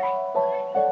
Bye.